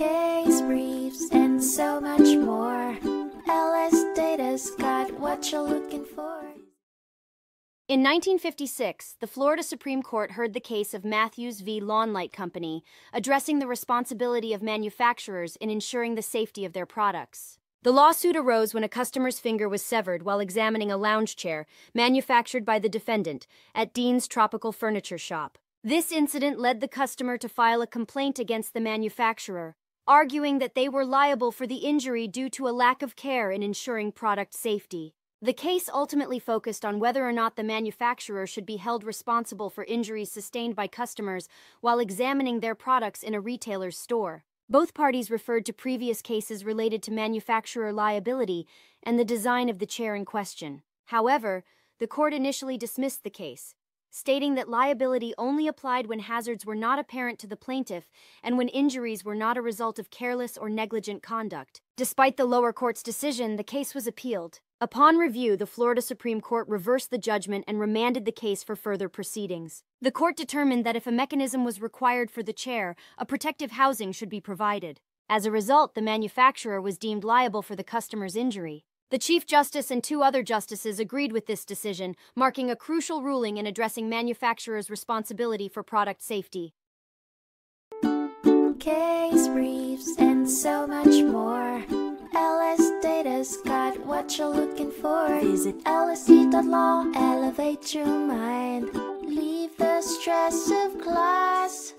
case briefs, and so much more. LS Data's got what you're looking for. In 1956, the Florida Supreme Court heard the case of Matthews v. Lawnlite Company, addressing the responsibility of manufacturers in ensuring the safety of their products. The lawsuit arose when a customer's finger was severed while examining a lounge chair manufactured by the defendant at Dean's Tropical Furniture Shop. This incident led the customer to file a complaint against the manufacturer, arguing that they were liable for the injury due to a lack of care in ensuring product safety. The case ultimately focused on whether or not the manufacturer should be held responsible for injuries sustained by customers while examining their products in a retailer's store. Both parties referred to previous cases related to manufacturer liability and the design of the chair in question. However, the court initially dismissed the case, stating that liability only applied when hazards were not apparent to the plaintiff and when injuries were not a result of careless or negligent conduct. Despite the lower court's decision, the case was appealed. Upon review, the Florida Supreme Court reversed the judgment and remanded the case for further proceedings. The court determined that if a mechanism was required for the chair, a protective housing should be provided. As a result, the manufacturer was deemed liable for the customer's injury. The Chief Justice and two other justices agreed with this decision, marking a crucial ruling in addressing manufacturers' responsibility for product safety. Case briefs, and so much more. LS Data's got what you're looking for. Visit lsd.law, elevate your mind. Leave the stress of class.